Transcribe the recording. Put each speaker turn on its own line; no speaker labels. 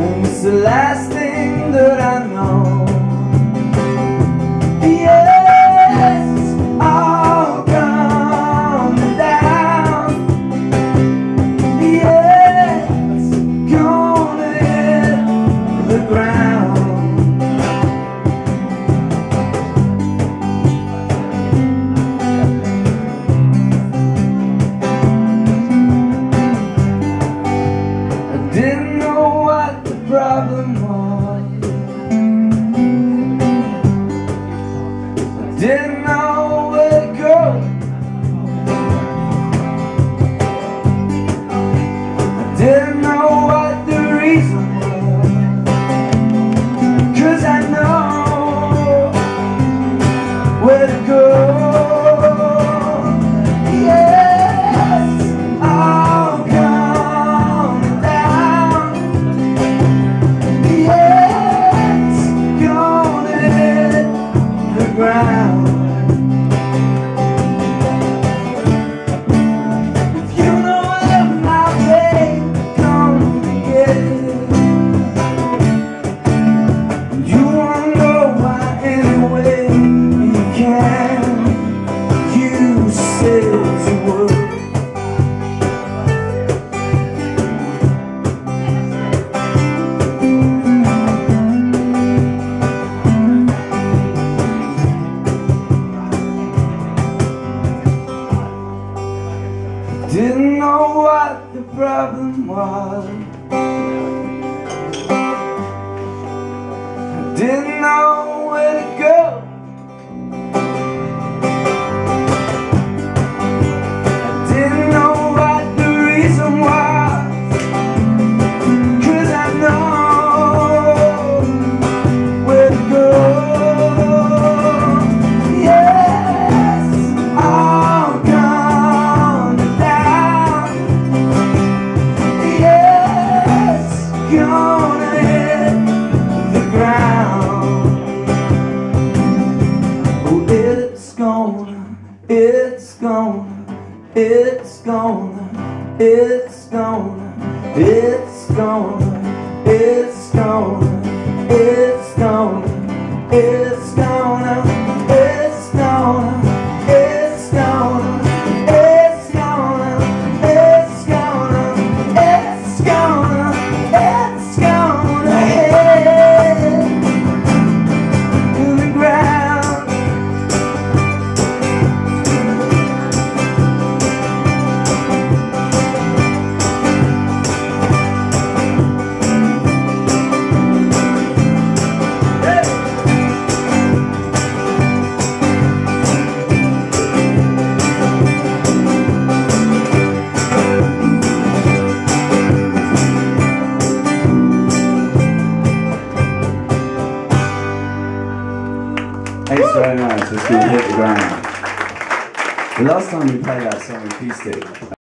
And it's the last thing that I problem was. I didn't know gone, it's gone, it's gone, it's gone, it's gone.
Thanks very much. Let's been hit the ground. The last time we played that song, we pieced it.